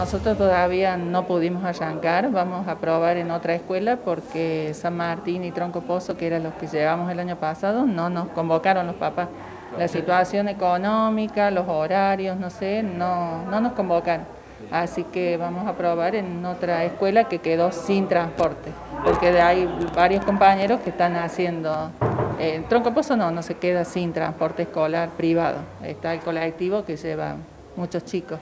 nosotros todavía no pudimos arrancar, vamos a probar en otra escuela porque San Martín y Tronco Pozo, que eran los que llevamos el año pasado, no nos convocaron los papás. La situación económica, los horarios, no sé, no, no nos convocaron. Así que vamos a probar en otra escuela que quedó sin transporte, porque hay varios compañeros que están haciendo... El Tronco Pozo no, no se queda sin transporte escolar privado. Está el colectivo que lleva muchos chicos.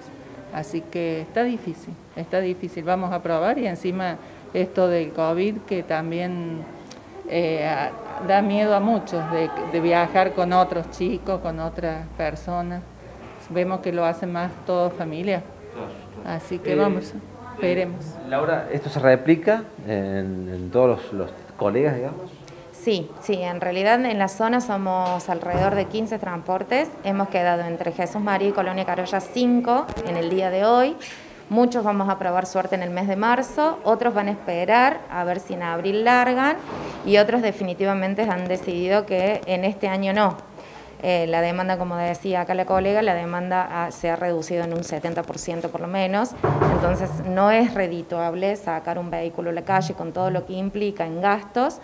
Así que está difícil, está difícil. Vamos a probar y encima esto del COVID que también eh, da miedo a muchos de, viajar con otros chicos, con otras personas. Vemos que lo hacen más todos familia. Así que eh, vamos, esperemos. Laura, ¿esto se replica en, todos los colegas, digamos? Sí, sí, en realidad en la zona somos alrededor de 15 transportes. Hemos quedado entre Jesús María y Colonia Carolla 5 en el día de hoy. Muchos vamos a probar suerte en el mes de marzo, otros van a esperar a ver si en abril largan y otros definitivamente han decidido que en este año no. Eh, la demanda, como decía acá la colega, la demanda se ha reducido en un 70% por lo menos, entonces no es redituable sacar un vehículo a la calle con todo lo que implica en gastos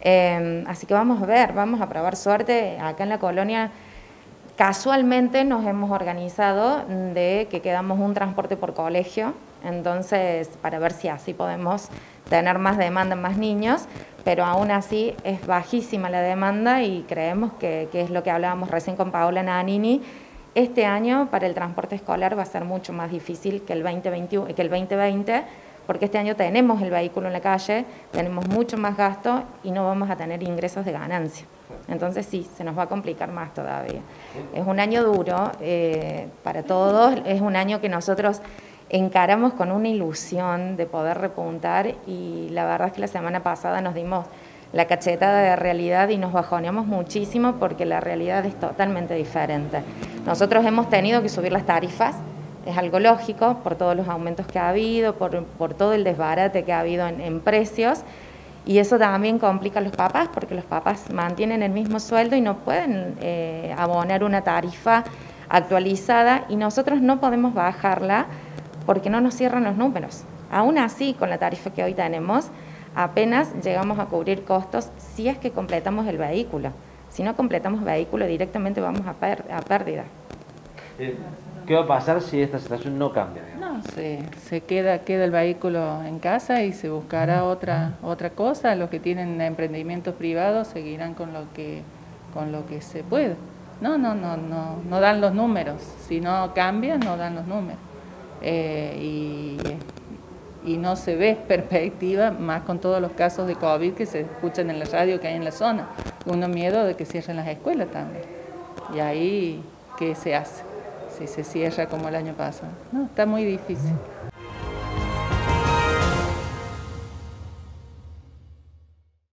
Em, así que vamos a ver, vamos a probar suerte. Acá en la colonia casualmente nos hemos organizado de que quedamos un transporte por colegio, entonces para ver si así podemos tener más demanda, más niños, pero aún así es bajísima la demanda y creemos que, es lo que hablábamos recién con Paola Nanini, este año para el transporte escolar va a ser mucho más difícil que el 2021, que el 2020 porque este año tenemos el vehículo en la calle, tenemos mucho más gasto y no vamos a tener ingresos de ganancia. Entonces sí, se nos va a complicar más todavía. Es un año duro eh, para todos, es un año que nosotros encaramos con una ilusión de poder repuntar y la verdad es que la semana pasada nos dimos la cachetada de realidad y nos bajoneamos muchísimo porque la realidad es totalmente diferente. Nosotros hemos tenido que subir las tarifas, es algo lógico por todos los aumentos que ha habido, por, todo el desbarate que ha habido en, precios. Y eso también complica a los papás, porque los papás mantienen el mismo sueldo y no pueden eh, abonar una tarifa actualizada y nosotros no podemos bajarla porque no nos cierran los números. Aún así, con la tarifa que hoy tenemos, apenas llegamos a cubrir costos si es que completamos el vehículo. Si no completamos vehículo, directamente vamos a, a pérdida. Eh, ¿Qué va a pasar si esta situación no cambia? No, se, se queda, queda el vehículo en casa y se buscará otra, otra cosa. Los que tienen emprendimientos privados seguirán con lo que, con lo que se puede. No, no, no, no, no dan los números. Si no cambian, no dan los números. Eh, y, y no se ve perspectiva, más con todos los casos de COVID que se escuchan en la radio que hay en la zona. Uno miedo de que cierren las escuelas también. Y ahí, ¿qué se hace? Si se cierra como el año pasado. No, está muy difícil.